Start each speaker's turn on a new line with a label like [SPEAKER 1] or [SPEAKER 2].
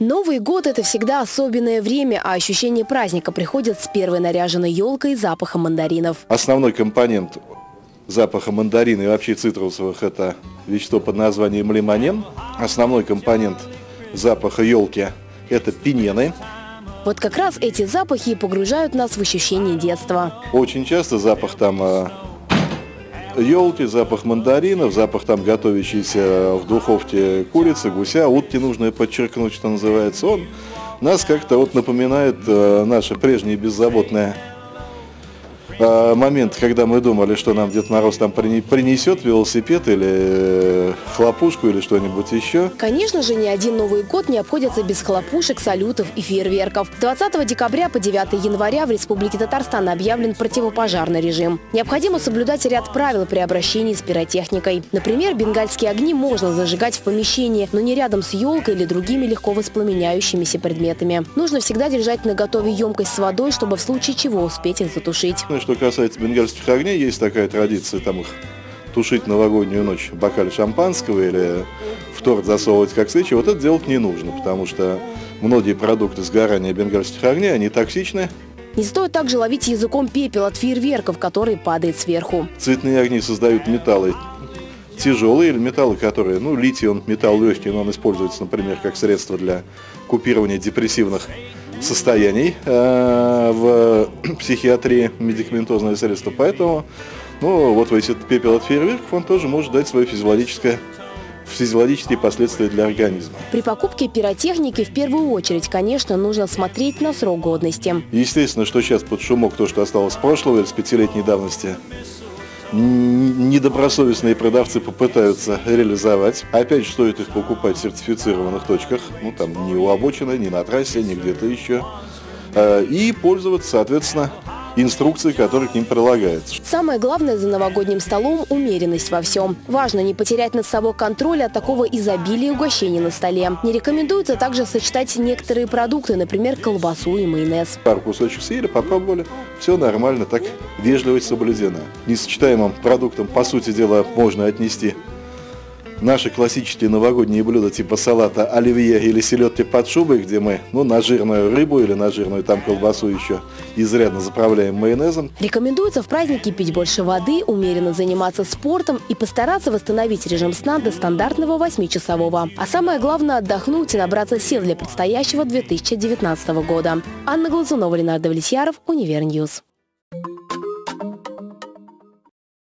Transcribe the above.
[SPEAKER 1] Новый год – это всегда особенное время, а ощущение праздника приходит с первой наряженной елкой и запахом мандаринов.
[SPEAKER 2] Основной компонент запаха мандарина и вообще цитрусовых – это вещество под названием лимонен. Основной компонент запаха елки – это пинены.
[SPEAKER 1] Вот как раз эти запахи погружают нас в ощущение детства.
[SPEAKER 2] Очень часто запах там э, елки, запах мандаринов, запах там готовящейся в духовке курицы, гуся, утки нужно подчеркнуть, что называется. Он нас как-то вот напоминает э, наше прежнее беззаботное а, момент, когда мы думали, что нам Дед Мороз там принесет велосипед или э, хлопушку или что-нибудь еще.
[SPEAKER 1] Конечно же, ни один Новый год не обходится без хлопушек, салютов и фейерверков. С 20 декабря по 9 января в Республике Татарстан объявлен противопожарный режим. Необходимо соблюдать ряд правил при обращении с пиротехникой. Например, бенгальские огни можно зажигать в помещении, но не рядом с елкой или другими легко воспламеняющимися предметами. Нужно всегда держать на готове емкость с водой, чтобы в случае чего успеть их затушить.
[SPEAKER 2] Ну что касается бенгальских огней, есть такая традиция там их тушить новогоднюю ночь в бокале шампанского или в торт засовывать как свечи, вот это делать не нужно, потому что многие продукты сгорания бенгальских огней, они токсичны.
[SPEAKER 1] Не стоит также ловить языком пепел от фейерверков, который падает сверху.
[SPEAKER 2] Цветные огни создают металлы тяжелые или металлы, которые, ну, литий, он металл легкий, но он используется, например, как средство для купирования депрессивных состояний э, в психиатрии, медикаментозное средство. Поэтому, ну, вот этот пепел от фейерверков, он тоже может дать свое физиологическое физиологические последствия для организма.
[SPEAKER 1] При покупке пиротехники в первую очередь, конечно, нужно смотреть на срок годности.
[SPEAKER 2] Естественно, что сейчас под шумок то, что осталось с прошлого или с пятилетней давности, недобросовестные продавцы попытаются реализовать. Опять же, стоит их покупать в сертифицированных точках, ну там не у обочины, не на трассе, не где-то еще. Э, и пользоваться, соответственно, инструкции, которые к ним прилагаются.
[SPEAKER 1] Самое главное за новогодним столом – умеренность во всем. Важно не потерять над собой контроль от такого изобилия угощений на столе. Не рекомендуется также сочетать некоторые продукты, например, колбасу и майонез.
[SPEAKER 2] Пару кусочек съели, попробовали, все нормально, так вежливость соблюдена. Несочетаемым продуктом, по сути дела, можно отнести наши классические новогодние блюда типа салата оливье или селедки под шубой, где мы ну, на жирную рыбу или на жирную там колбасу еще изрядно заправляем майонезом.
[SPEAKER 1] Рекомендуется в праздники пить больше воды, умеренно заниматься спортом и постараться восстановить режим сна до стандартного 8-часового. А самое главное – отдохнуть и набраться сил для предстоящего 2019 года. Анна Глазунова, Ленар Давлетьяров, Univer News.